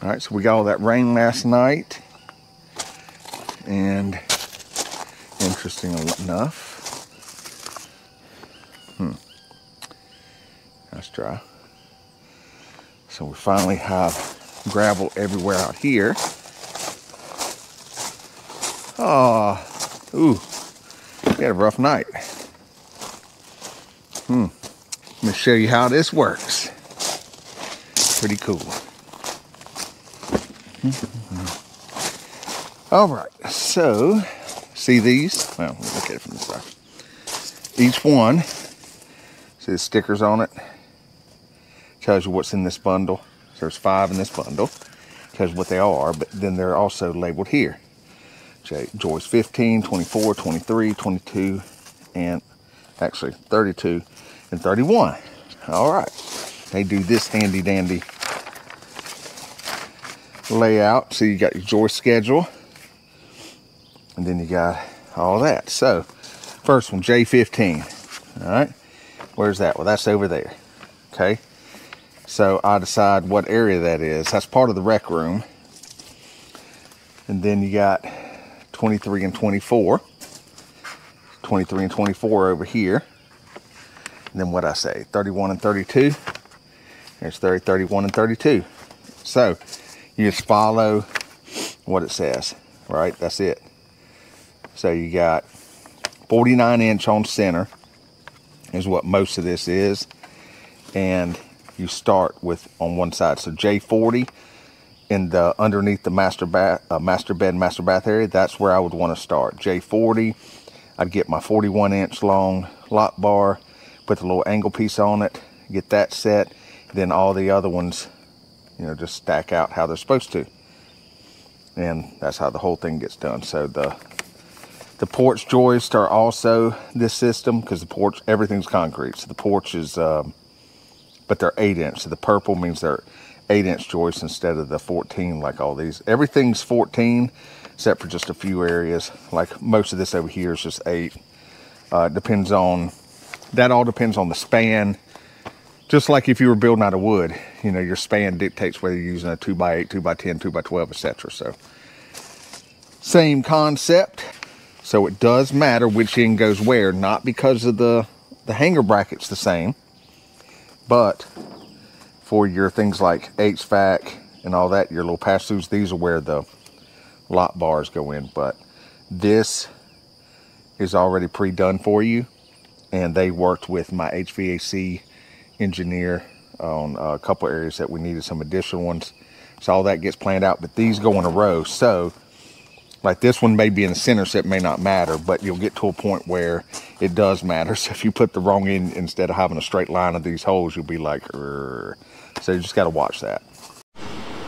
All right, so we got all that rain last night. And interesting enough, hmm, that's dry. So we finally have gravel everywhere out here. Oh, ooh, we had a rough night. Hmm, let me show you how this works. Pretty cool. Mm-hmm. All right, so see these? Well, look at it from the side. Each one, see the stickers on it? Tells you what's in this bundle. So there's five in this bundle. Tells what they are, but then they're also labeled here. Joists 15, 24, 23, 22, and actually 32 and 31. All right, they do this handy dandy layout. So you got your joist schedule, and then you got all that. So first one, J15. All right, where's that? Well, that's over there. Okay, so I decide what area that is. That's part of the rec room. And then you got 23 and 24. 23 and 24 over here. And then what I say, 31 and 32. There's 30, 31 and 32. So you just follow what it says, right? That's it. So you got 49 inch on center is what most of this is. And you start with on one side. So J40 in the underneath the master bath, uh, master bed, master bath area, that's where I would want to start. J40, I'd get my 41 inch long lock bar, put the little angle piece on it, get that set. Then all the other ones, you know, just stack out how they're supposed to. And that's how the whole thing gets done. So the the porch joists are also this system because the porch, everything's concrete. So the porch is, um, but they're eight inch. So the purple means they're eight inch joists instead of the 14 like all these. Everything's 14 except for just a few areas. Like most of this over here is just eight. Uh, depends on, that all depends on the span. Just like if you were building out of wood, you know, your span dictates whether you're using a 2 by 8 2 by 10 2 by 12 etc. So, same concept. So it does matter which end goes where, not because of the, the hanger brackets the same, but for your things like HVAC and all that, your little pass-throughs, these are where the lock bars go in. But this is already pre-done for you. And they worked with my HVAC engineer on uh, a couple areas that we needed some additional ones. So all that gets planned out, but these go in a row. So like this one may be in the center, so it may not matter, but you'll get to a point where it does matter. So if you put the wrong end, instead of having a straight line of these holes, you'll be like, Rrr. so you just got to watch that.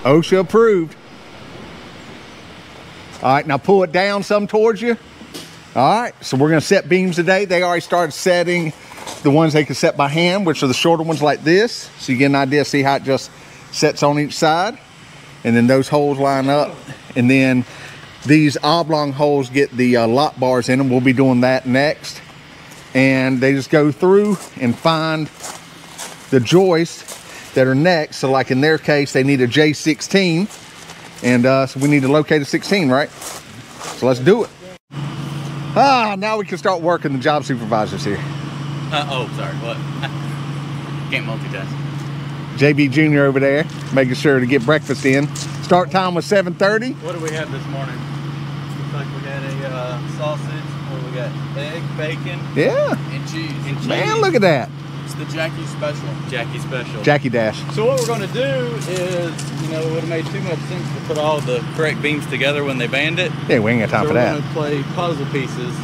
OSHA approved. All right, now pull it down some towards you. All right, so we're gonna set beams today. They already started setting the ones they can set by hand, which are the shorter ones like this. So you get an idea, see how it just sets on each side. And then those holes line up. And then these oblong holes get the uh, lock bars in them. We'll be doing that next. And they just go through and find the joists that are next. So like in their case, they need a J16. And uh, so we need to locate a 16, right? So let's do it. Ah, now we can start working the job supervisors here. Uh, oh, sorry, what? Can't multitask. JB Jr. over there, making sure to get breakfast in. Start time was 7.30. What do we have this morning? Looks like we had a uh, sausage, or we got egg, bacon, Yeah, and cheese. And cheese. man, look at that. It's the Jackie special. Jackie special. Jackie Dash. So what we're going to do is, you know, it would have made too much sense to put all the correct beams together when they band it. Yeah, we ain't got time so for we're going to play puzzle pieces,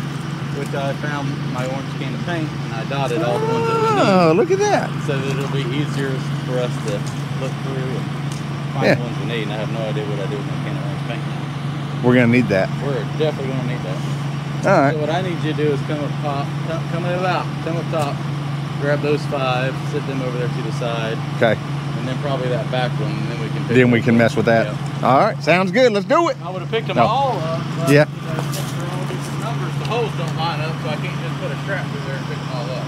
which uh, I found my orange can of paint, and I dotted all the ones that we need. Oh, look at that. so that it'll be easier for us to look through and find Yeah. the ones we need. And I have no idea what I do with my can of orange paint. We're gonna need that. We're definitely going to need that. All right. So what I need you to do is come up top, come, come about, come up top, grab those five, sit them over there to the side, Okay. and then probably that back one, and then we can. Pick Then we can mess with that. Yeah. All right. Sounds good. Let's do it. I would have picked them No. all up. Yeah. You know, since there are all these numbers, the holes don't line up, so I can't just put a strap through there and pick them all up.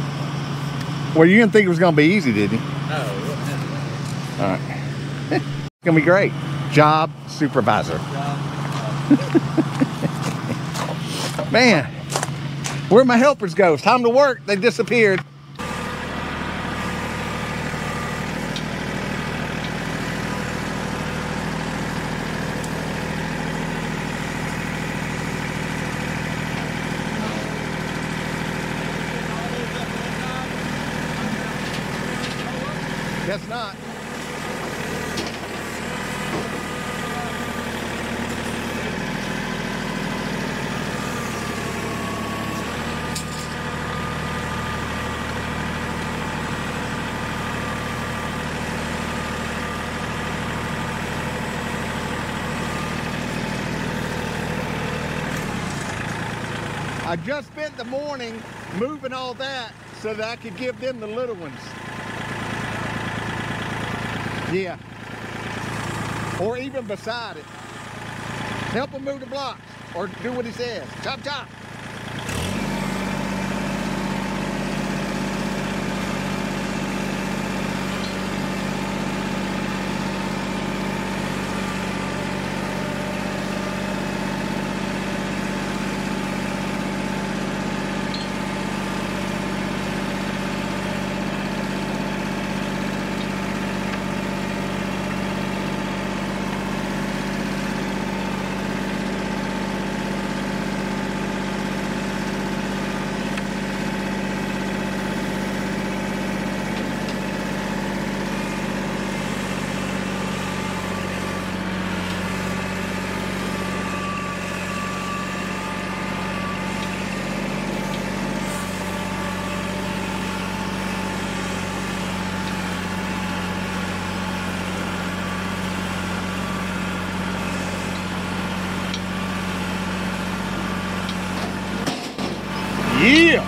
Well, you didn't think it was gonna be easy, did you? No, it wasn't. All right. it's gonna be great. Job supervisor. Man, where my helpers go? It's time to work. They disappeared. Guess not. I just spent the morning moving all that so that I could give them the little ones. Yeah. Or even beside it. Help him move the blocks or do what he says. Chop, chop. Yeah.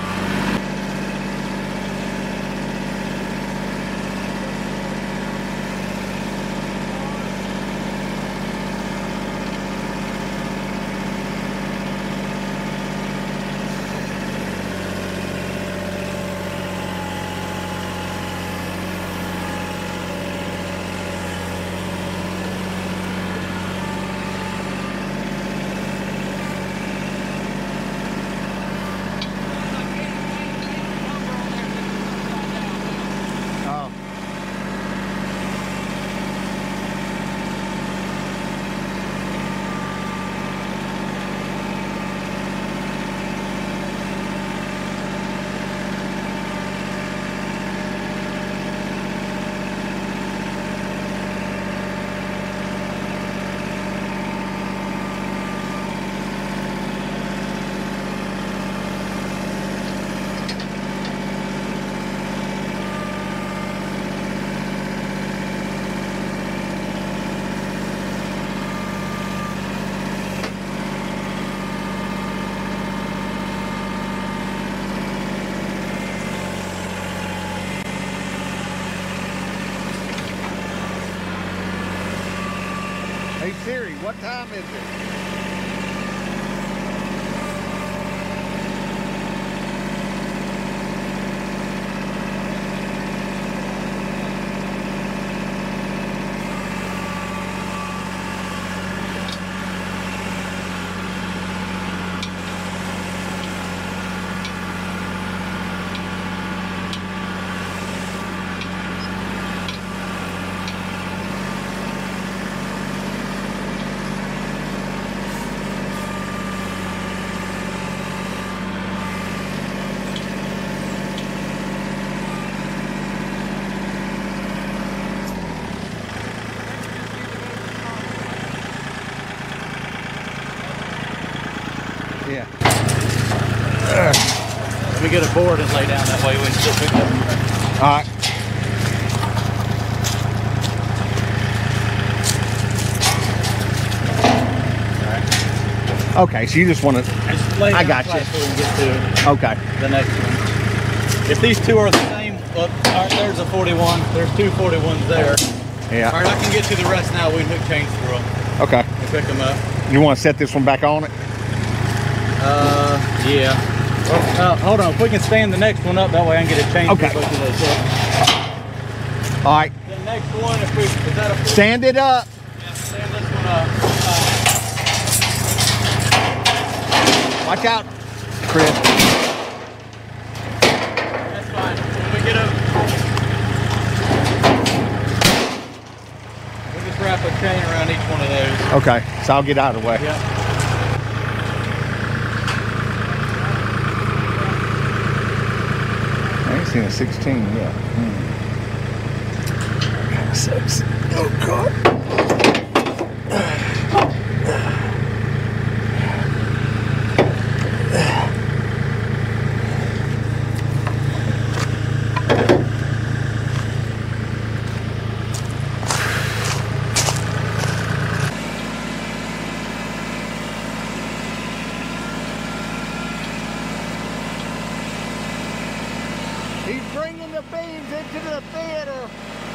Oh. Hey Siri, what time is it? Get a board and lay down that way we can still pick up. All right. Okay, so you just want to. I got you. So we get to Okay. the next one. If these two are the same, look, all right, there's a 41. There's two 41s there. Yeah. right, I can get to the rest now. We can hook chains through them Okay. and pick them up. You want to set this one back on it? Uh, yeah. Uh, hold on. If we can stand the next one up, that way I can get it changed. Okay. for both of those up. All right. The next one, if we, is that a Stand it up. Yeah, stand uh, Watch out, Chris. that's fine. When we get up, we'll just wrap a chain around each one of those. Okay, so I'll get out of the way. Yeah. I ain't seen a 16 yet. Hmm. Kind of sexy. Oh, God. He's bringing the beans into the theater.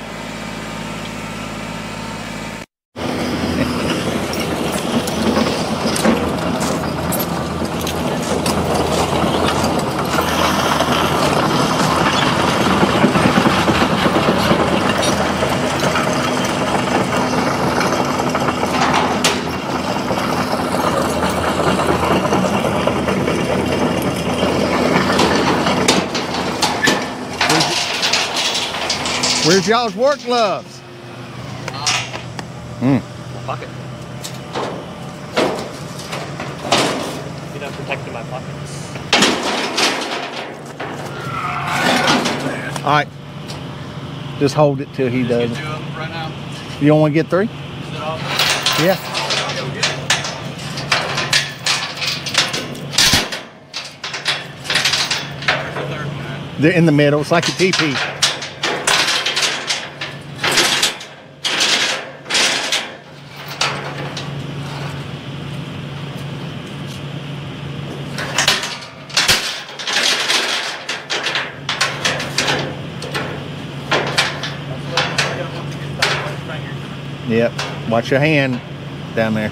Where's y'all's work gloves? Mm. Pocket. You know, protecting my pockets. All right. Just hold it till he Just does. get two of them right now. You don't want to get three? Is it off? Yeah. There's the third one. They're in the middle. It's like a TP. Yep. Watch your hand down there.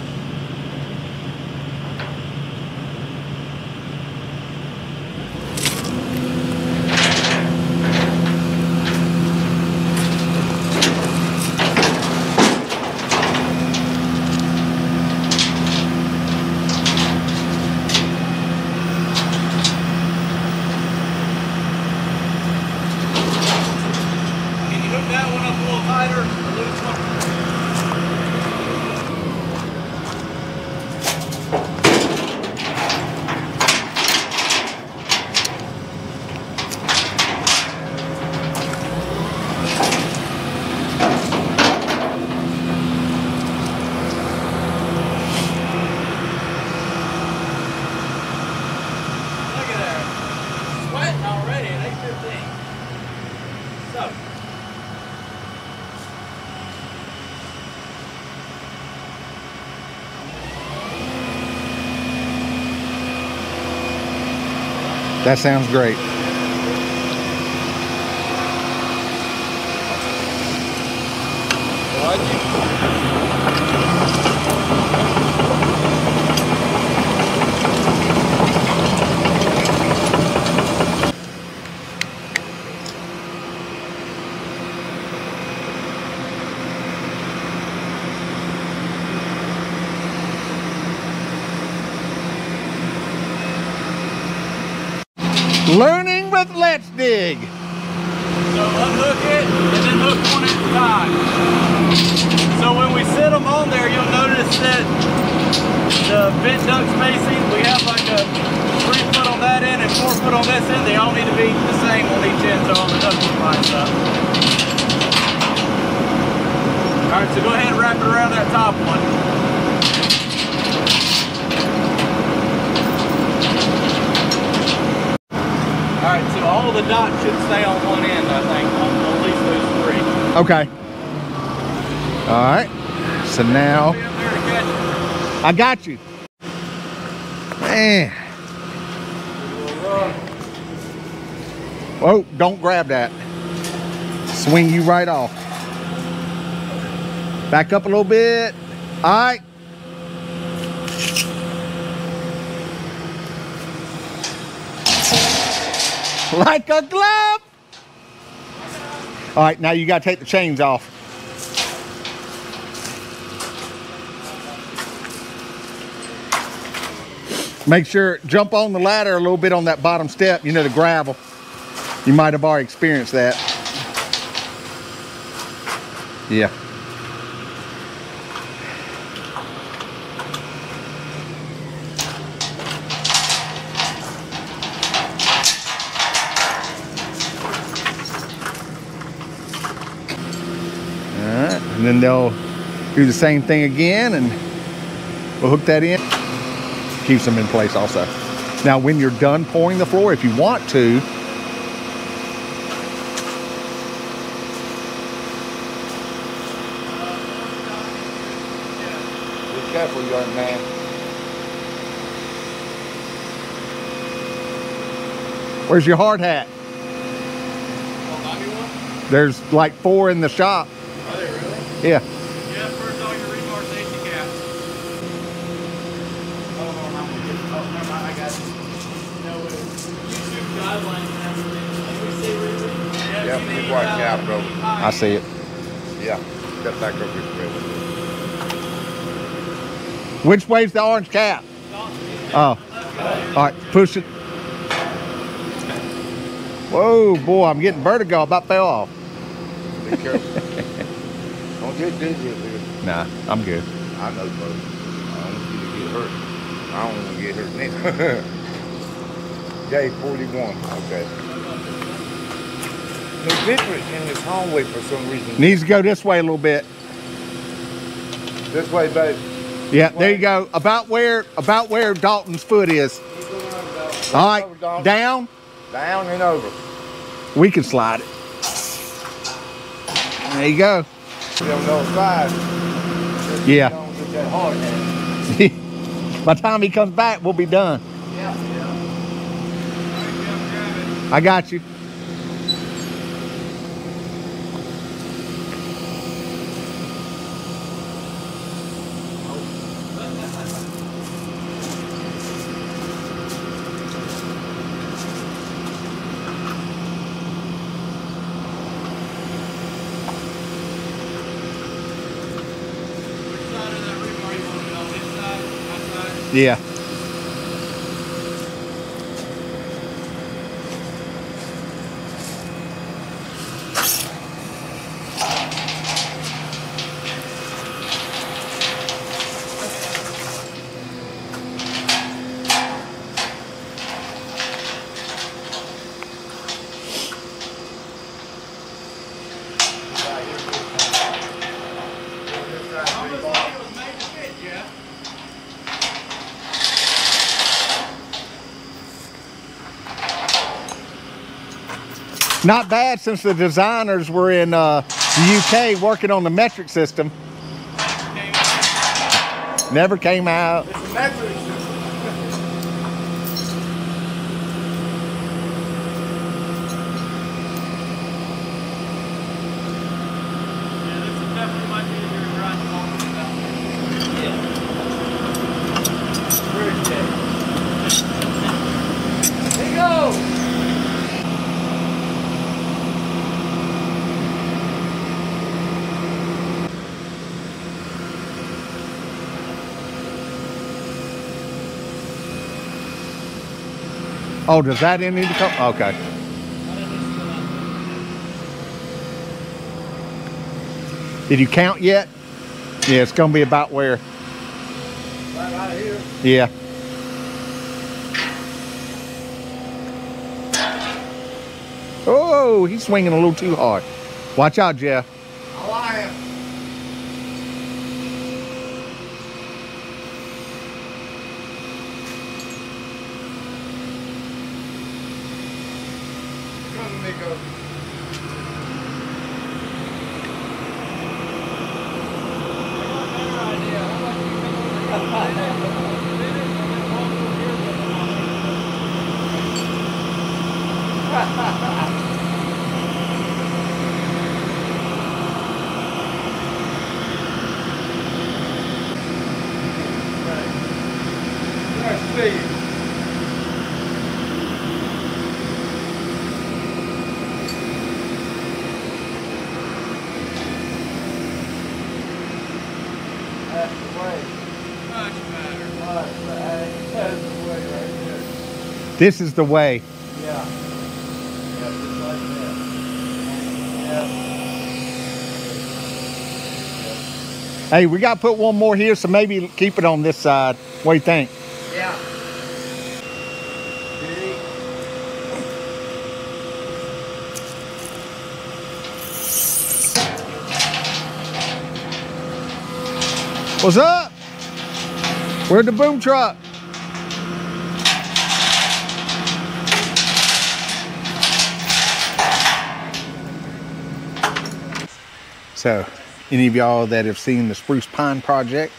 Can you hook that one up a little tighter? or loose one? Look at that. Sweating already at 8.15. So, That sounds great. why'd you? Learning with Let's So unhook it and then hook one at a time. So when we set them on there, you'll notice that the vent duct spacing, we have like a three foot on that end and four foot on this end. They all need to be the same on each end so all the ducts will line up. All right, so go ahead and wrap it around that top one. All right, so all the dots should stay on one end, I think, on at least those three. Okay. All right. So now Be up there to catch it. I got you. Man. Whoa, don't grab that. Swing you right off. Back up a little bit. All right. like a glove. All right, now you gotta take the chains off. Make sure, jump on the ladder a little bit on that bottom step, you know, the gravel. You might have already experienced that. Yeah. And then they'll do the same thing again and we'll hook that in. Keeps them in place also. Now, when you're done pouring the floor, if you want to, Be careful, young man. where's your hard hat? There's like four in the shop. Are they really? Yeah. Yeah, first all your rebar safety caps. Hold on, I'm gonna get, oh, never mind, I got it. No, it's YouTube guidelines and everything. Like we say, really. Yeah, Yep, you we watch uh, bro. I see it. Yeah, step back up this way. Which way's the orange cap? Oh. All right, push it. Whoa, boy, I'm getting vertigo. I about fell off. Be careful. Dizzy up here. Nah, I'm good. I know, bro. I don't want you to get hurt. I don't want to get hurt neither. Day 41, okay. No difference in this hallway for some reason. Needs to go this way a little bit. This way, babe. Yeah, there you go. About where about where Dalton's foot is. All right, down. Down and over. We can slide it. There you go. You don't know. Yeah. Don't get that hard hand. By the time he comes back, we'll be done. Yeah, yeah. I got you. Which side of that rebar you want it on? This side, that side? Yeah. Not bad since the designers were in uh, the UK working on the metric system. Came out. Never came out. It's a metric system. Yeah, this is definitely might be your garage wall without Here you go. Oh, does that end need to come? Okay. Did you count yet? Yeah, it's gonna be about where. Right here. Yeah. Oh, he's swinging a little too hard. Watch out, Jeff. Oh, I am. Come, Nico. Nice to see you. That's the way. Much better. Alright, so I- that's the way right there. This is the way. Yeah. Hey, we got to put one more here, so maybe keep it on this side. What do you think? Yeah. What's up? Where'd the boom truck? So, any of y'all that have seen the Spruce Pine Project,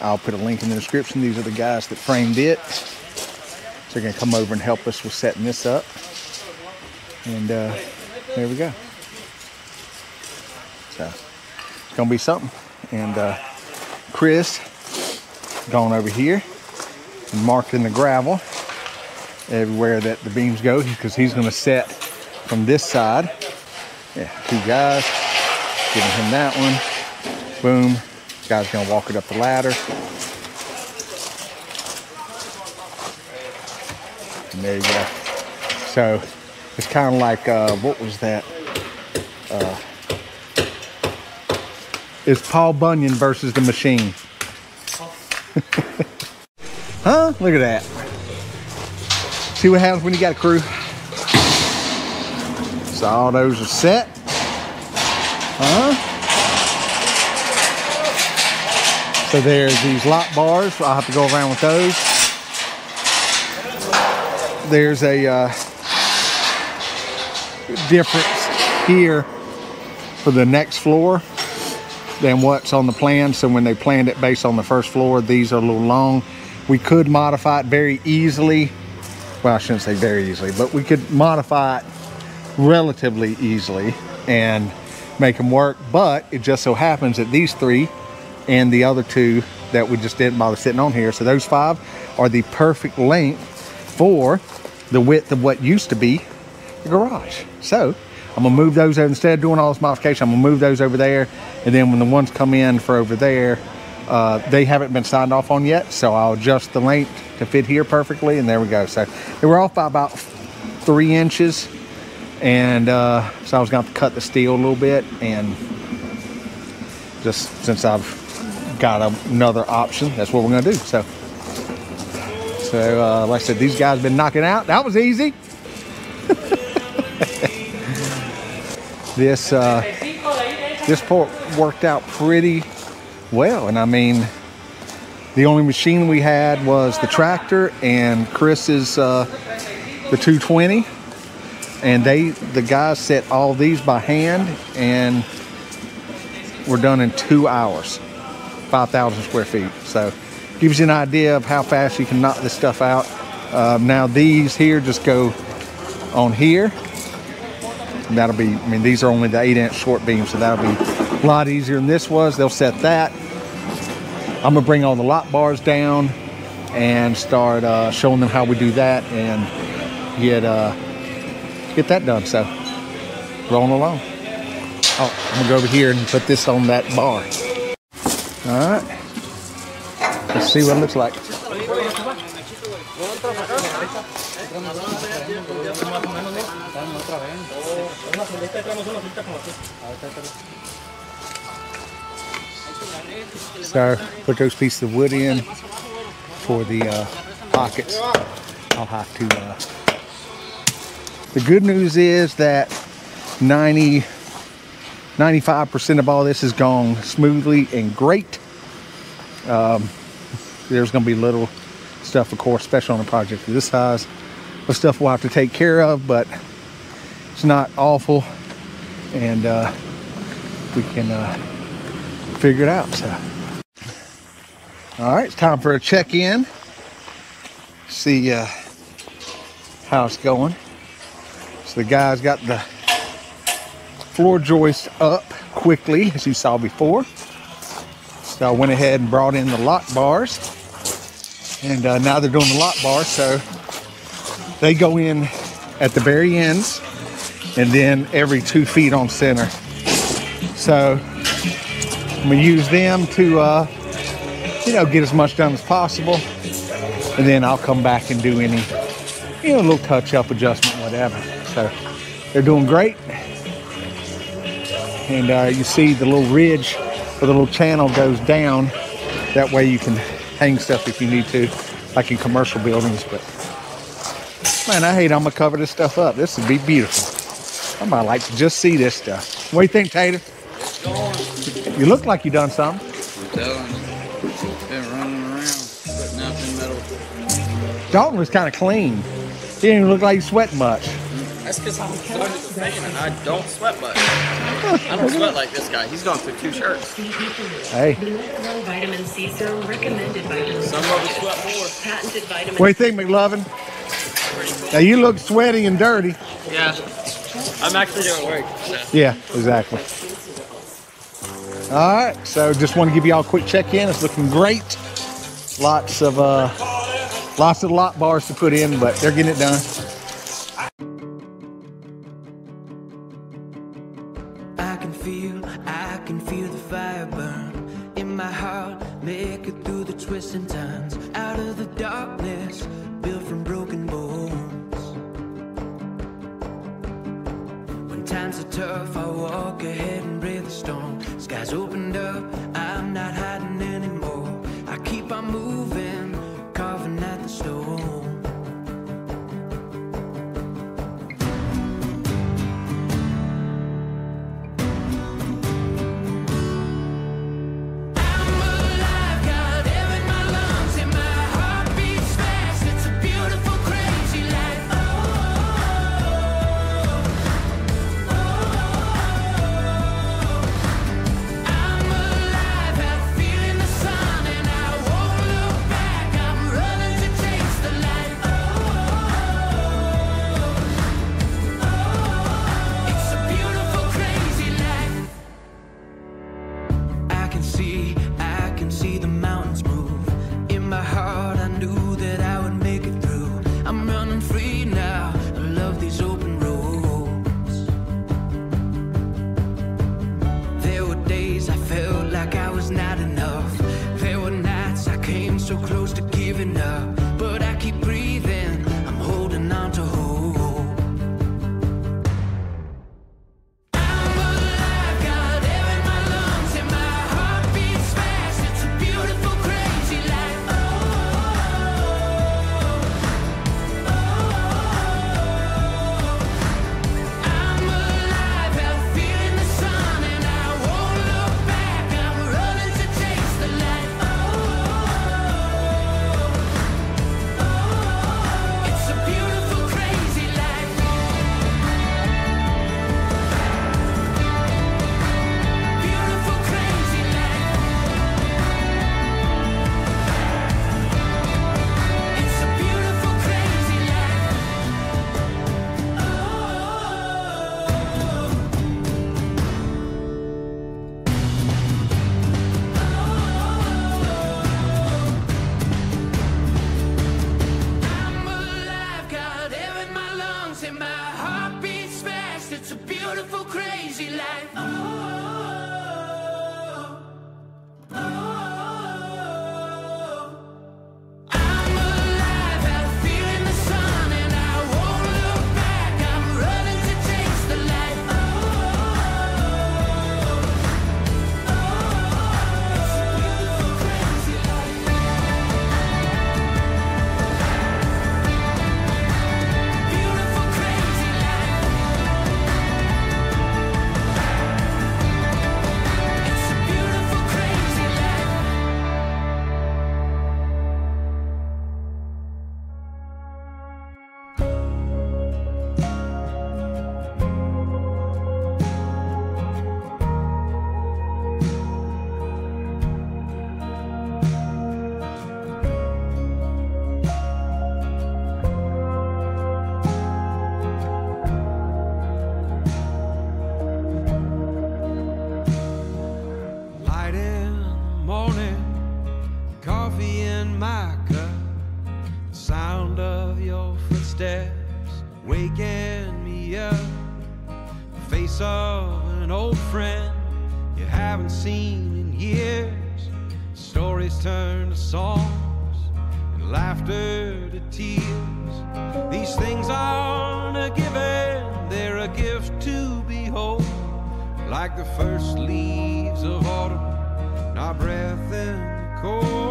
I'll put a link in the description. These are the guys that framed it. So they're gonna come over and help us with setting this up. And uh, there we go. So, it's gonna be something. And uh, Chris gone over here and marked in the gravel everywhere that the beams go because he's going to set from this side. Yeah, two guys giving him that one. Boom. Guy's to walk it up the ladder. And there you go. So it's kind of like, uh, what was that? Uh, it's Paul Bunyan versus the machine. huh? Look at that. See what happens when you got a crew? So all those are set. Huh? So there's these lock bars. I'll have to go around with those. There's a uh, difference here for the next floor than what's on the plan. So when they planned it based on the first floor, these are a little long. We could modify it very easily. Well, I shouldn't say very easily, but we could modify it relatively easily and make them work. But it just so happens that these three and the other two that we just didn't bother sitting on here. So those five are the perfect length for the width of what used to be the garage. So I'm gonna move those over, instead of doing all this modification, I'm gonna move those over there. And then when the ones come in for over there, uh, they haven't been signed off on yet. So I'll adjust the length to fit here perfectly. And there we go. So they were off by about three inches. And uh, so I was have to cut the steel a little bit. And just since I've got another option, that's what we're gonna do. So, so uh, like I said, these guys been knocking out. That was easy. this uh, this port worked out pretty well, and I mean, the only machine we had was the tractor and Chris's uh, the 220, and they the guys set all these by hand, and we're done in two hours, 5,000 square feet. So, gives you an idea of how fast you can knock this stuff out. Uh, now these here just go on here. That'll be, I mean, these are only the eight inch short beams, so that'll be a lot easier than this was. They'll set that. I'm gonna bring all the lock bars down and start uh, showing them how we do that and get uh, get that done. So rolling along. Oh, I'm gonna go over here and put this on that bar. All right. Let's see what it looks like. So put those pieces of wood in for the uh, pockets. I'll have to. Uh... The good news is that 90, 95% of all this has gone smoothly and great. Um, there's going to be little stuff, of course, especially on a project of this size, of stuff we'll have to take care of, but it's not awful, and uh, we can uh, figure it out. So, all right, it's time for a check-in. See uh, how it's going. So the guys got the floor joist up quickly, as you saw before. So I went ahead and brought in the lock bars. And uh, now they're doing the lock bars. So they go in at the very ends and then every two feet on center. So I'm gonna use them to uh, you know, get as much done as possible. And then I'll come back and do any, you know, little touch up, adjustment, whatever. So they're doing great. And uh, you see the little ridge or the little channel goes down. That way you can hang stuff if you need to, like in commercial buildings. But man, I hate I'm gonna cover this stuff up. This would be beautiful. I might like to just see this stuff. What do you think, Tater? You look like you done something. I'm telling you. Been running around, putting out them metal. Dalton was kind of clean. He didn't even look like he sweat much. That's because I'm under the fan and I don't sweat much. I don't sweat like this guy. He's gone through two shirts. Hey, vitamin C serum recommended by your Some of us sweat more. patented vitamin what do you think, McLovin? Now you look sweaty and dirty. Yeah. I'm actually doing work. So. Yeah, exactly. All right, so just want to give you all a quick check in. It's looking great. Lots of uh, lots of lock bars to put in, but they're getting it done. Sound of your footsteps waking me up, the face of an old friend you haven't seen in years, Stories turn to songs and laughter to tears. These things aren't a given, they're a gift to behold. Like the first leaves of autumn, our breath in the cold.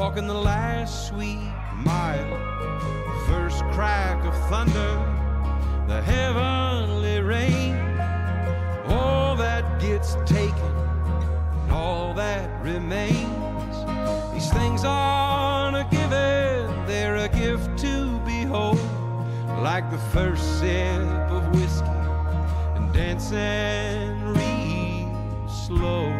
Walking the last sweet mile. First crack of thunder, the heavenly rain. All that gets taken, and all that remains. These things aren't a given, they're a gift to behold. Like the first sip of whiskey and dancing real slow.